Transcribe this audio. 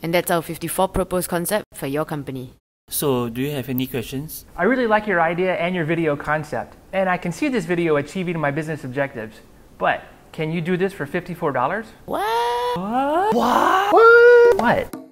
And that's our 54 proposed concept for your company. So, do you have any questions? I really like your idea and your video concept, and I can see this video achieving my business objectives. But can you do this for $54? What? What? What?